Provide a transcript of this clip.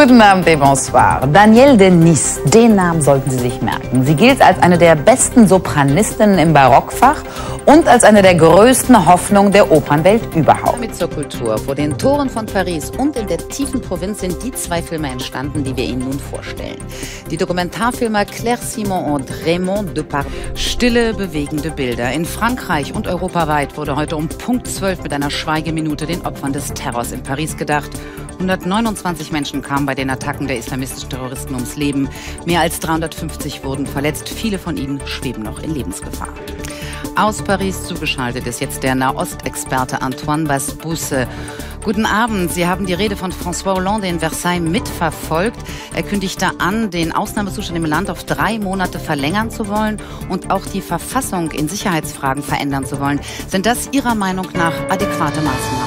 Guten Abend et bonsoir. Danielle Denis, den Namen sollten Sie sich merken. Sie gilt als eine der besten Sopranistinnen im Barockfach und als eine der größten Hoffnungen der Opernwelt überhaupt. Mit zur Kultur. Vor den Toren von Paris und in der tiefen Provinz sind die zwei Filme entstanden, die wir Ihnen nun vorstellen. Die Dokumentarfilmer Claire Simon und Raymond Depardieu. Stille, bewegende Bilder. In Frankreich und europaweit wurde heute um Punkt 12 mit einer Schweigeminute den Opfern des Terrors in Paris gedacht 129 Menschen kamen bei den Attacken der islamistischen Terroristen ums Leben. Mehr als 350 wurden verletzt. Viele von ihnen schweben noch in Lebensgefahr. Aus Paris zugeschaltet ist jetzt der Nahostexperte Antoine Basbusse. Guten Abend. Sie haben die Rede von François Hollande in Versailles mitverfolgt. Er kündigte an, den Ausnahmezustand im Land auf drei Monate verlängern zu wollen und auch die Verfassung in Sicherheitsfragen verändern zu wollen. Sind das Ihrer Meinung nach adäquate Maßnahmen?